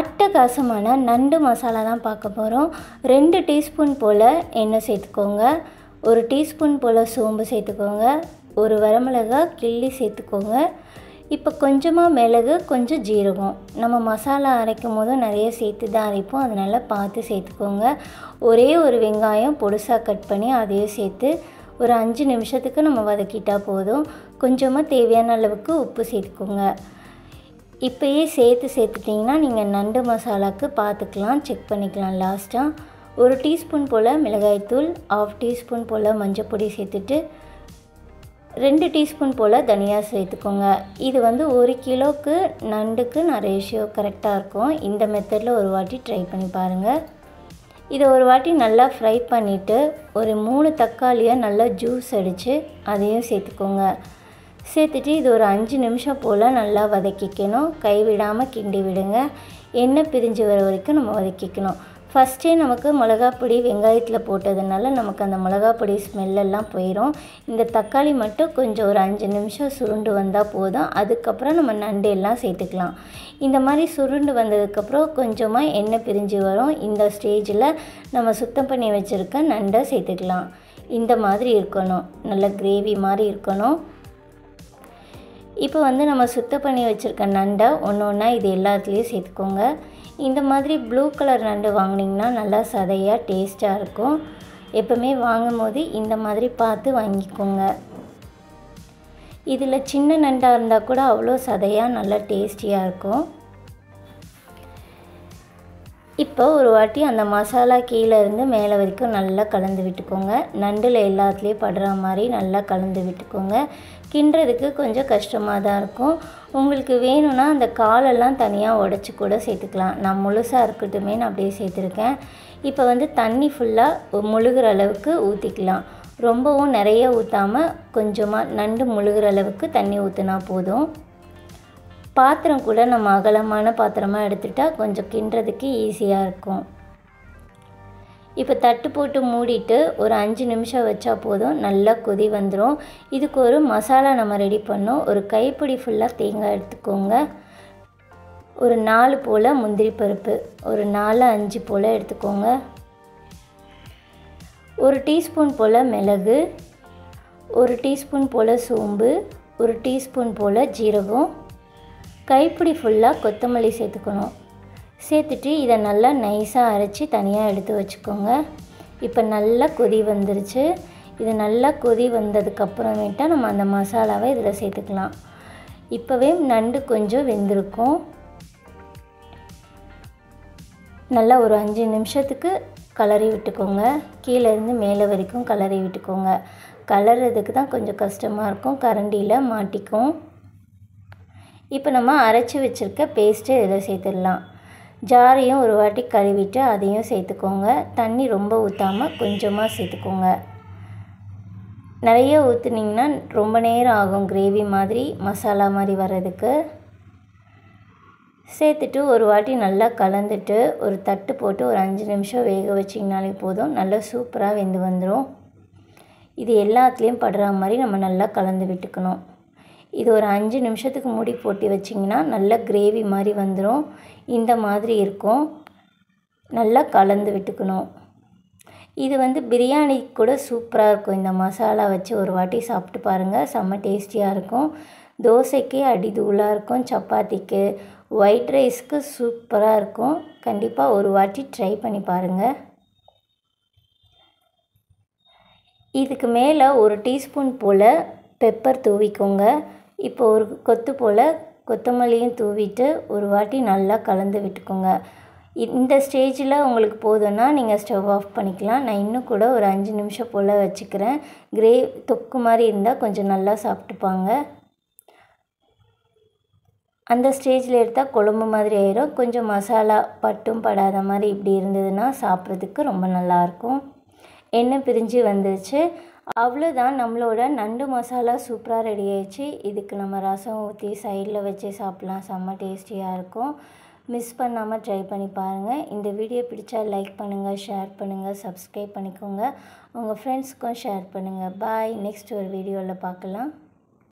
அட்டகாசமான நண்டு மசாலா தான் பார்க்க போகிறோம் ரெண்டு டீஸ்பூன் போல் எண்ணெய் சேர்த்துக்கோங்க. ஒரு டீஸ்பூன் போல் சோம்பு சேர்த்துக்கோங்க. ஒரு வரமிளகா கிள்ளி சேர்த்துக்கோங்க. இப்போ கொஞ்சமாக மிளகு கொஞ்சம் ஜீரகம். நம்ம மசாலா அரைக்கும் போதும் நிறைய சேர்த்து தான் அரைப்போம். அதனால் பார்த்து சேர்த்துக்கோங்க. ஒரே ஒரு வெங்காயம் பொடுசாக கட் பண்ணி அதையும் சேர்த்து ஒரு அஞ்சு நிமிஷத்துக்கு நம்ம வதக்கிட்டால் போதும். கொஞ்சமாக தேவையான அளவுக்கு உப்பு சேர்த்துக்கோங்க. இப்போயே சேர்த்து சேர்த்துட்டிங்கன்னா நீங்கள் நண்டு மசாலாவுக்கு பார்த்துக்கலாம் செக் பண்ணிக்கலாம் லாஸ்ட்டாக ஒரு டீஸ்பூன் போல் மிளகாய்த்தூள் ஆஃப் டீஸ்பூன் போல் மஞ்சப்பொடி சேர்த்துட்டு ரெண்டு டீஸ்பூன் போல் தனியா சேர்த்துக்கோங்க. இது வந்து ஒரு கிலோவுக்கு நண்டுக்கு நான் ரேஷியோ கரெக்டாக இருக்கும். இந்த மெத்தடில் ஒரு வாட்டி ட்ரை பண்ணி பாருங்கள் இதை ஒரு வாட்டி நல்லா ஃப்ரை பண்ணிவிட்டு ஒரு மூணு தக்காளியை நல்லா ஜூஸ் அடித்து அதையும் சேர்த்துக்கோங்க. சேர்த்துட்டு இது ஒரு அஞ்சு நிமிஷம் போல் நல்லா வதக்கிக்கணும். கைவிடாமல் கிண்டி விடுங்க. எண்ணெய் பிரிஞ்சு வர வரைக்கும் நம்ம வதக்கிக்கணும். ஃபஸ்ட்டே நமக்கு மிளகாப்பொடி வெங்காயத்தில் போட்டதுனால நமக்கு அந்த மிளகாப்பொடி ஸ்மெல்லெல்லாம் போயிடும் இந்த தக்காளி மட்டும் கொஞ்சம் ஒரு அஞ்சு நிமிஷம் சுருண்டு வந்தால் போதும். அதுக்கப்புறம் நம்ம நண்டு எல்லாம் சேர்த்துக்கலாம். இந்த மாதிரி சுருண்டு வந்ததுக்கப்புறம் கொஞ்சமாக எண்ணெய் பிரிஞ்சு வரும். இந்த ஸ்டேஜில் நம்ம சுத்தம் பண்ணி வச்சுருக்க நண்டை சேர்த்துக்கலாம். இந்த மாதிரி இருக்கணும். நல்ல கிரேவி மாதிரி இருக்கணும். இப்போ வந்து நம்ம சுத்தம் பண்ணி வச்சுருக்க நண்டை ஒன்று ஒன்றா இது எல்லாத்துலேயும் சேர்த்துக்கோங்க. இந்த மாதிரி ப்ளூ கலர் நண்டு வாங்கினீங்கன்னா நல்லா சதையாக டேஸ்ட்டாக இருக்கும். எப்போவுமே வாங்கும் போது இந்த மாதிரி பார்த்து வாங்கிக்கோங்க. இதில் சின்ன நண்டாக இருந்தால் கூட அவ்வளோ சதையாக நல்லா டேஸ்டியாக இருக்கும். இப்போ ஒரு வாட்டி அந்த மசாலா கீழே இருந்து மேலே வரைக்கும் நல்லா கலந்து விட்டுக்கோங்க. நண்டில் எல்லாத்துலேயும் படுற மாதிரி நல்லா கலந்து விட்டுக்கோங்க. கிண்டுறதுக்கு கொஞ்சம் கஷ்டமாக தான் இருக்கும். உங்களுக்கு வேணும்னா அந்த காலெல்லாம் தனியாக உடச்சி கூட சேர்த்துக்கலாம். நான் முழுசாக இருக்கட்டுமே நான் அப்படியே சேர்த்துருக்கேன். இப்போ வந்து தண்ணி ஃபுல்லாக முழுகிற அளவுக்கு ஊற்றிக்கலாம் ரொம்பவும் நிறைய ஊற்றாமல் கொஞ்சமாக நண்டு முழுகிற அளவுக்கு தண்ணி ஊற்றினா போதும். பாத்திரம் கூட நம்ம அகலமான பாத்திரமாக எடுத்துட்டால் கொஞ்சம் கிண்டுறதுக்கு ஈஸியாக இருக்கும். இப்போ தட்டு போட்டு மூடிட்டு ஒரு அஞ்சு நிமிஷம் வச்சா போதும். நல்லா கொதி வந்துடும் இதுக்கு ஒரு மசாலா நம்ம ரெடி பண்ணோம். ஒரு கைப்பிடி ஃபுல்லாக தேங்காய் எடுத்துக்கோங்க. ஒரு நாலு போல் முந்திரி பருப்பு. ஒரு நாலு அஞ்சு போல் எடுத்துக்கோங்க. ஒரு டீஸ்பூன் போல் மிளகு. ஒரு டீஸ்பூன் போல் சோம்பு. ஒரு டீஸ்பூன் போல் ஜீரகம். கைப்பிடி ஃபுல்லாக கொத்தமல்லி சேர்த்துக்கணும். சேர்த்துட்டு இதை நல்லா நைஸாக அரைச்சி தனியாக எடுத்து வச்சுக்கோங்க. இப்போ நல்லா கொதி வந்துருச்சு. இது நல்லா கொதி வந்ததுக்கப்புறமேட்டா நம்ம அந்த மசாலாவை இதில் சேர்த்துக்கலாம். இப்போவே நண்டு கொஞ்சம் வெந்திருக்கும். நல்லா ஒரு அஞ்சு நிமிஷத்துக்கு கலரி விட்டுக்கோங்க. கீழேருந்து மேலே வரைக்கும் கலரி விட்டுக்கோங்க. கலர்றதுக்கு தான் கொஞ்சம் கஷ்டமாக இருக்கும். கரண்டியில் மாட்டிக்கும். இப்போ நம்ம அரைச்சி வச்சுருக்க பேஸ்ட்டு இதில் சேர்த்துடலாம். ஜாரையும் ஒரு வாட்டி கழுவிட்டு அதையும் சேர்த்துக்கோங்க. தண்ணி ரொம்ப ஊற்றாமல் கொஞ்சமாக சேர்த்துக்கோங்க. நிறைய ஊற்றுனீங்கன்னா ரொம்ப நேரம் ஆகும் கிரேவி மாதிரி மசாலா மாதிரி வர்றதுக்கு. சேர்த்துட்டு ஒரு வாட்டி நல்லா கலந்துட்டு ஒரு தட்டு போட்டு ஒரு அஞ்சு நிமிஷம் வேக வச்சிங்கனாலே போதும். நல்லா சூப்பராக வெந்து வந்துடும் இது எல்லாத்துலேயும் படுற மாதிரி நம்ம நல்லா கலந்து விட்டுக்கணும். இது ஒரு அஞ்சு நிமிஷத்துக்கு மூடி போட்டு வச்சிங்கன்னா நல்ல கிரேவி மாதிரி வந்துடும் இந்த மாதிரி இருக்கும். நல்லா கலந்து விட்டுக்கணும். இது வந்து பிரியாணி கூட சூப்பராக இருக்கும். இந்த மசாலா வச்சு ஒரு வாட்டி சாப்பிட்டு பாருங்கள் செம்ம டேஸ்டியாக இருக்கும். தோசைக்கு அடிதூளாக இருக்கும். சப்பாத்திக்கு ஒயிட் ரைஸ்க்கு சூப்பராக இருக்கும். கண்டிப்பாக ஒரு வாட்டி ட்ரை பண்ணி பாருங்கள் இதுக்கு மேலே ஒரு டீஸ்பூன் போல் பெப்பர் தூவிக்கோங்க. இப்போ ஒரு கொத்து போல் கொத்தமல்லியும் தூவிட்டு ஒரு வாட்டி நல்லா கலந்து விட்டுக்கோங்க. இந்த ஸ்டேஜில் உங்களுக்கு போதும்னா நீங்கள் ஸ்டவ் ஆஃப் பண்ணிக்கலாம். நான் இன்னும் கூட ஒரு அஞ்சு நிமிஷம் போல் வச்சுக்கிறேன். கிரே தொக்கு மாதிரி இருந்தால் கொஞ்சம் நல்லா சாப்பிட்டுப்பாங்க. அந்த ஸ்டேஜில் எடுத்தால் குழம்பு மாதிரி ஆயிரும். கொஞ்சம் மசாலா பட்டும் படாத மாதிரி இப்படி இருந்ததுன்னா சாப்பிட்றதுக்கு ரொம்ப நல்லாயிருக்கும் எண்ணெய் பிரிஞ்சு வந்துருச்சு. அவ்வளோதான் நம்மளோட நண்டு மசாலா சூப்பராக ரெடி ஆயிடுச்சு. இதுக்கு நம்ம ரசம் ஊற்றி சைடில் வச்சு சாப்பிட்லாம். செம்ம டேஸ்டியாக இருக்கும். மிஸ் பண்ணாமல் ட்ரை பண்ணி பாருங்கள் இந்த வீடியோ பிடிச்சா லைக் பண்ணுங்கள் ஷேர் பண்ணுங்கள் சப்ஸ்கிரைப் பண்ணிக்கோங்க. உங்கள் ஃப்ரெண்ட்ஸ்க்கும் ஷேர் பண்ணுங்கள் பாய் நெக்ஸ்ட் ஒரு வீடியோவில் பார்க்கலாம்.